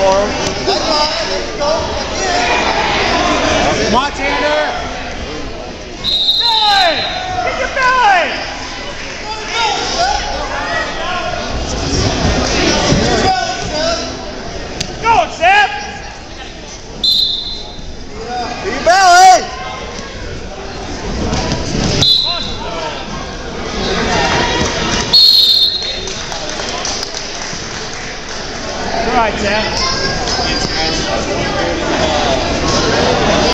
for him. Come on, Tanner. Belly! Get your belly! Go, Seth! Do your Right, Sam.